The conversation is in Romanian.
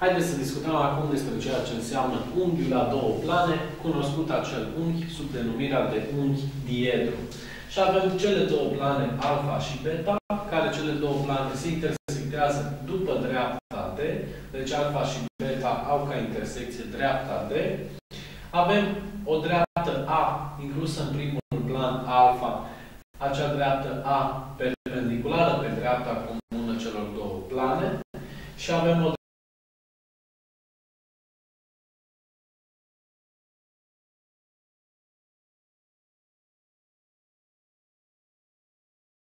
Haideți să discutăm acum despre ceea ce înseamnă unghiul la două plane, cunoscut acel unghi sub denumirea de unghi diedru. Și avem cele două plane alfa și beta, care cele două plane se intersectează după dreapta D, deci alfa și beta au ca intersecție dreapta D. Avem o dreaptă A inclusă în primul plan alfa, acea dreaptă A perpendiculară pe dreapta comună celor două plane și avem o